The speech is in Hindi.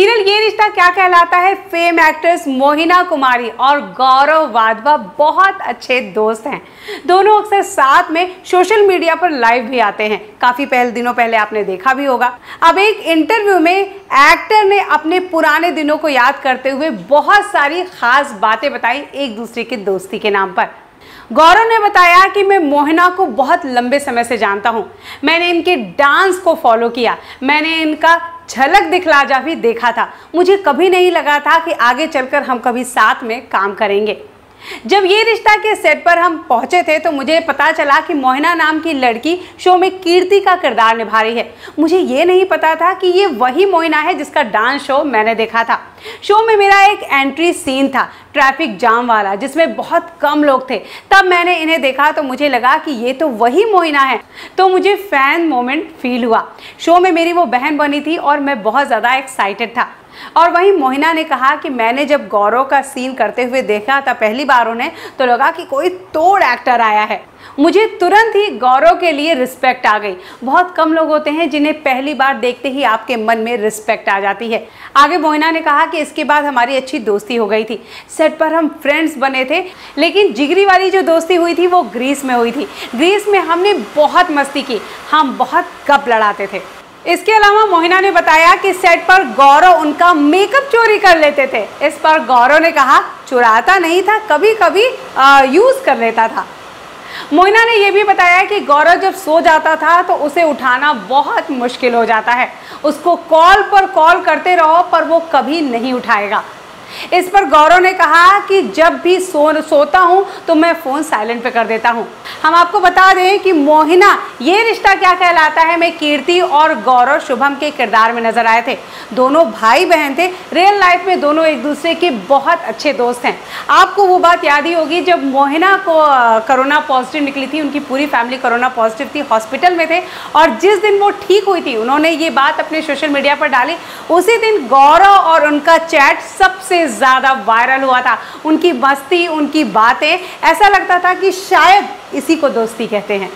सीरियल ये रिश्ता क्या कहलाता है? फेम एक्ट्रेस मोहिना कुमारी और गौरव वाधवा बहुत अच्छे दोस्त हैं। दोनों अक्सर साथ में सोशल मीडिया पर लाइव भी आते हैं। काफ़ी पहले दिनों पहले आपने देखा भी होगा। अब एक इंटरव्यू में एक्टर ने अपने पुराने दिनों को याद करते हुए बहुत सारी खास बातें बताई एक दूसरे की दोस्ती के नाम पर। गौरव ने बताया कि मैं मोहना को बहुत लंबे समय से जानता हूँ। मैंने इनके डांस को फॉलो किया। मैंने इनका झलक दिखला जा भी देखा था। मुझे कभी नहीं लगा था कि आगे चलकर हम कभी साथ में काम करेंगे। जब ये रिश्ता के सेट पर हम पहुँचे थे तो मुझे पता चला कि मोहना नाम की लड़की शो में कीर्ति का किरदार निभा रही है। मुझे ये नहीं पता था कि ये वही मोहना है जिसका डांस शो मैंने देखा था। शो में मेरा एक एंट्री सीन था ट्रैफ़िक जाम वाला, जिसमें बहुत कम लोग थे। तब मैंने इन्हें देखा तो मुझे लगा कि ये तो वही मोहिना है। तो मुझे फ़ैन मोमेंट फील हुआ। शो में मेरी वो बहन बनी थी और मैं बहुत ज़्यादा एक्साइटेड था। और वहीं मोहिना ने कहा कि मैंने जब गौरव का सीन करते हुए देखा था पहली बार उन्हें तो लगा कि कोई तोड़ एक्टर आया है। मुझे तुरंत ही गौरव के लिए रिस्पेक्ट आ गई। बहुत कम लोग होते हैं जिन्हें पहली बार देखते ही आपके मन में रिस्पेक्ट आ जाती है। आगे मोहिना ने कहा कि इसके बाद हमारी अच्छी दोस्ती हो गई थी। सेट पर हम फ्रेंड्स बने थे, लेकिन जिगरी वाली जो दोस्ती हुई थी, वो ग्रीस में हुई थी। ग्रीस में हमने बहुत मस्ती की। हम बहुत कप लड़ाते थे। इसके अलावा मोहिना ने बताया कि सेट पर गौरव उनका मेकअप चोरी कर लेते थे। इस पर गौरव ने कहा, चुराता नहीं था कभी कभी यूज़ कर लेता था। मोहिना ने यह भी बताया कि गौरव जब सो जाता था तो उसे उठाना बहुत मुश्किल हो जाता है। उसको कॉल पर कॉल करते रहो, पर वो कभी नहीं उठाएगा। इस पर गौरव ने कहा कि जब भी सो, सोता हूँ तो मैं फ़ोन साइलेंट पे कर देता हूँ। हम आपको बता दें कि मोहिना, ये रिश्ता क्या कहलाता है? मैं कीर्ति और गौरव शुभम के किरदार में नज़र आए थे। दोनों भाई बहन थे। रियल लाइफ में दोनों एक दूसरे के बहुत अच्छे दोस्त हैं। आपको वो बात याद ही होगी, जब मोहिना को कोरोना पॉजिटिव निकली थी, उनकी पूरी फैमिली कोरोना पॉजिटिव थी हॉस्पिटल में थे और जिस दिन वो ठीक हुई थी, उन्होंने ये बात अपने सोशल मीडिया पर डाली। उसी दिन गौरव और उनका चैट सबसे ज़्यादा वायरल हुआ था। उनकी मस्ती, उनकी बातें, ऐसा लगता था कि शायद इसी को दोस्ती कहते हैं।